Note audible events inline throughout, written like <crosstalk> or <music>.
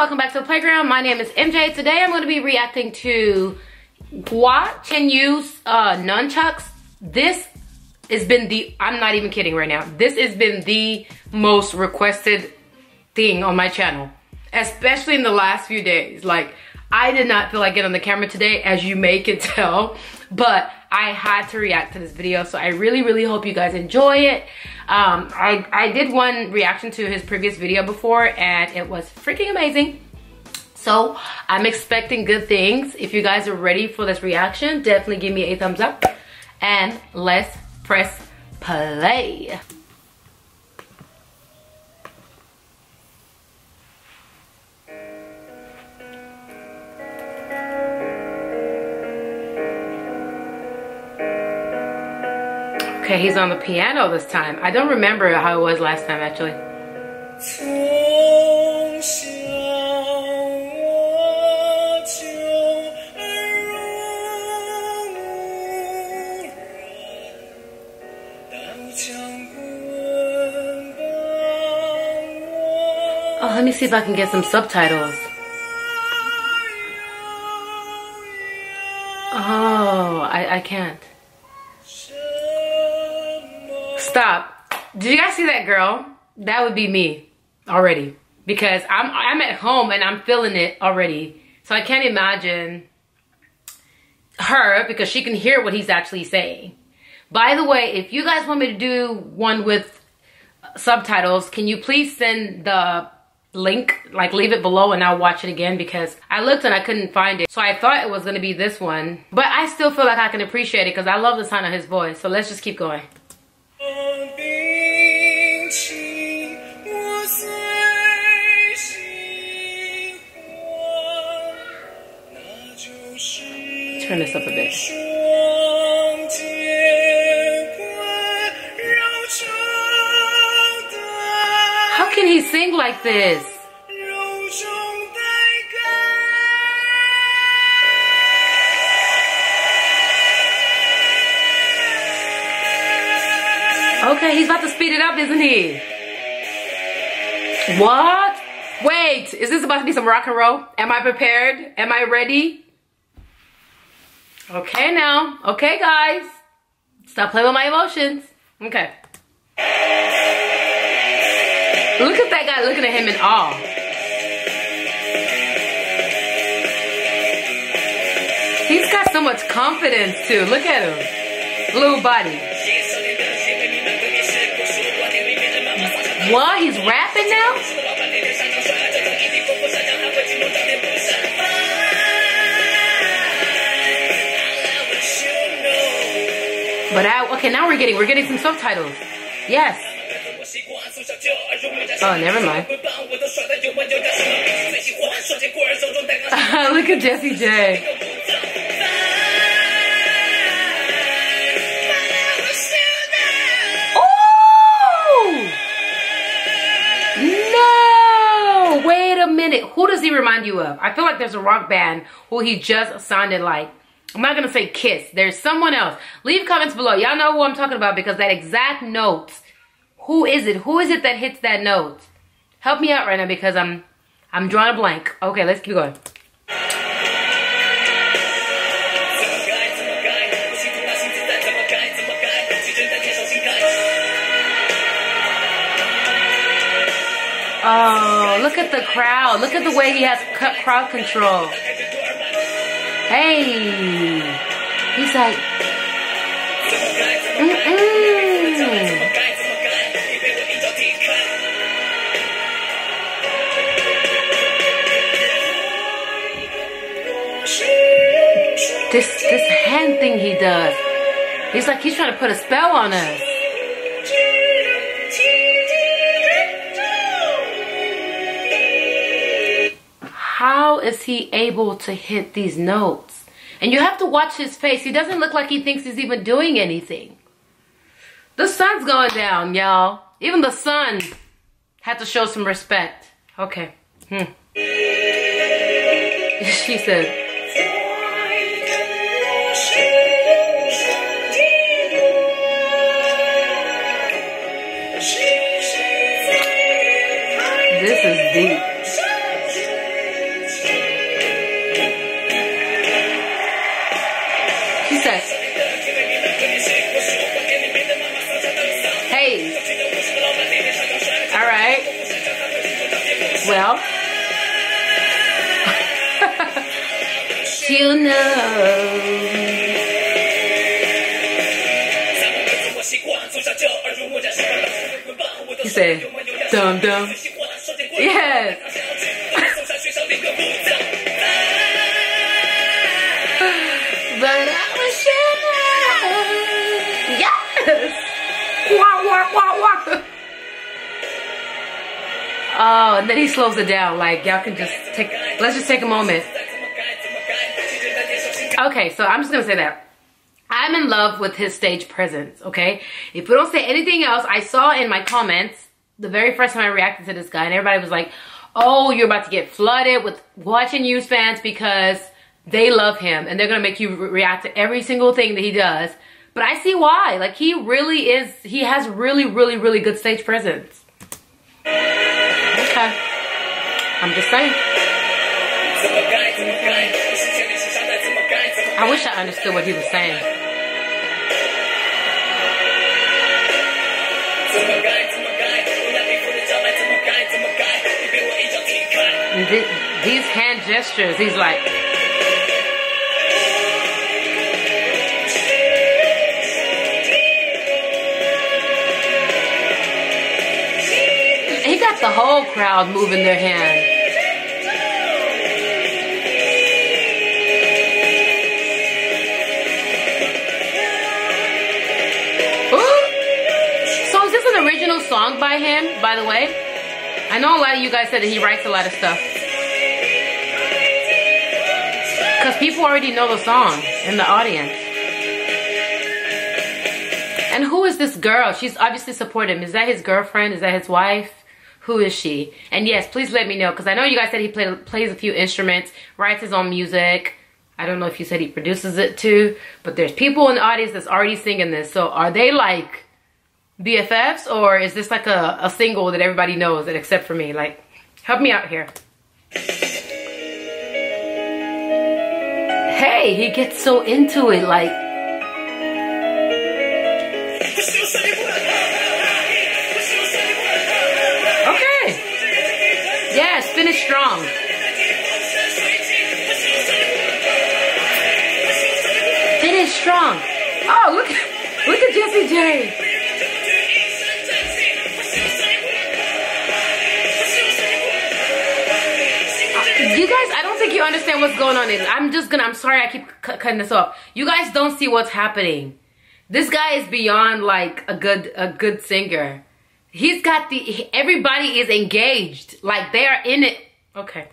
welcome back to the playground. My name is MJ. Today I'm going to be reacting to Hua Chenyu's uh, nunchucks. This has been the, I'm not even kidding right now. This has been the most requested thing on my channel, especially in the last few days. Like, I did not feel like getting on the camera today, as you may can <laughs> tell, but I had to react to this video. So I really, really hope you guys enjoy it. Um, I, I did one reaction to his previous video before and it was freaking amazing. So I'm expecting good things. If you guys are ready for this reaction, definitely give me a thumbs up and let's press play. Okay, he's on the piano this time. I don't remember how it was last time, actually. Oh, let me see if I can get some subtitles. Oh, I, I can't. Stop. Did you guys see that girl? That would be me already. Because I'm I'm at home and I'm feeling it already. So I can't imagine her because she can hear what he's actually saying. By the way, if you guys want me to do one with subtitles, can you please send the link, like leave it below and I'll watch it again because I looked and I couldn't find it. So I thought it was gonna be this one, but I still feel like I can appreciate it because I love the sound of his voice. So let's just keep going. Turn this up a bit. How can he sing like this? Okay, he's about to speed it up, isn't he? What? Wait, is this about to be some rock and roll? Am I prepared? Am I ready? Okay now. Okay, guys. Stop playing with my emotions. Okay. Look at that guy looking at him in awe. He's got so much confidence too. Look at him. Little body. What? He's rapping now? But I, okay, now we're getting, we're getting some subtitles. Yes. Oh, never mind. <laughs> Look at Jessie J. Oh! No! Wait a minute, who does he remind you of? I feel like there's a rock band who he just sounded like. I'm not gonna say Kiss. There's someone else. Leave comments below. Y'all know who I'm talking about because that exact note. Who is it? Who is it that hits that note? Help me out right now because I'm I'm drawing a blank. Okay, let's keep going. Oh, look at the crowd. Look at the way he has crowd control. Hey. He's like, mm-mm. This, this hand thing he does. He's like, he's trying to put a spell on us. How is he able to hit these notes? And you have to watch his face. He doesn't look like he thinks he's even doing anything. The sun's going down, y'all. Even the sun had to show some respect. Okay. Hmm. <laughs> she said. Well. you know. He said, dum dum. Yes. <sighs> but I was sure. Yes. Wah, wah, wah, wah. Oh, and then he slows it down. Like, y'all can just take, let's just take a moment. Okay, so I'm just gonna say that. I'm in love with his stage presence, okay? If we don't say anything else, I saw in my comments, the very first time I reacted to this guy, and everybody was like, oh, you're about to get flooded with Hua Chenyu's fans because they love him and they're gonna make you re react to every single thing that he does. But I see why. Like, he really is, he has really, really, really good stage presence. I'm just saying. I wish I understood what he was saying. these hand gestures, he's like. The whole crowd moving their hands. So is this an original song by him, by the way? I know a lot of you guys said that he writes a lot of stuff. Because people already know the song in the audience. And who is this girl? She's obviously supporting. Is that his girlfriend? Is that his wife? Who is she? And yes, please let me know. Because I know you guys said he play, plays a few instruments, writes his own music. I don't know if you said he produces it too. But there's people in the audience that's already singing this. So are they like BFFs or is this like a, a single that everybody knows and except for me? Like, help me out here. Hey, he gets so into it, like. <laughs> Finish strong. Finish strong. Oh, look, look at Jessie J. You guys i don't think you understand what's going on. I'm just gonna, I'm sorry I keep cutting this off. You guys don't see what's happening. This guy is beyond like a good, a good singer. He's got the, everybody is engaged. Like they are in it. Okay.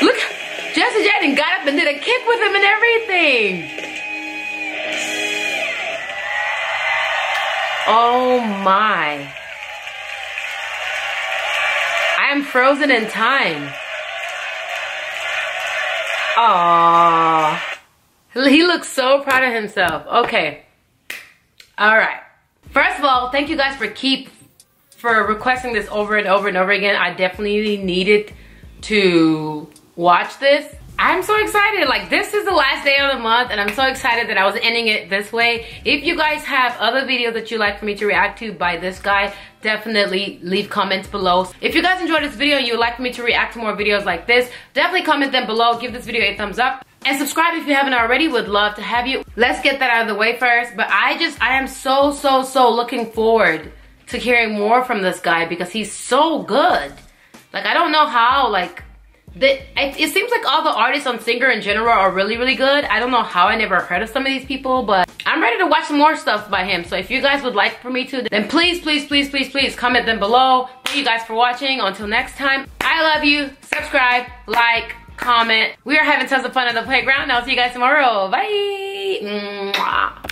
Look Jesse Jaden got up and did a kick with him and everything. Oh my. I am frozen in time. Aww. He looks so proud of himself. Okay. All right. First of all, thank you guys for keep for requesting this over and over and over again. I definitely needed to watch this. I'm so excited. Like this is the last day of the month and I'm so excited that I was ending it this way. If you guys have other videos that you like for me to react to by this guy, definitely leave comments below. If you guys enjoyed this video and you would like me to react to more videos like this, definitely comment them below. Give this video a thumbs up. And subscribe if you haven't already, would love to have you. Let's get that out of the way first. But I just, I am so, so, so looking forward to hearing more from this guy because he's so good. Like, I don't know how, like, it, it, seems like all the artists on Singer in general are really, really good. I don't know how I never heard of some of these people, but I'm ready to watch some more stuff by him. So if you guys would like for me to, then please, please, please, please, please comment them below. Thank you guys for watching. Until next time, I love you. Subscribe, like, comment. We are having tons of fun on the playground. I'll see you guys tomorrow. Bye. Mwah.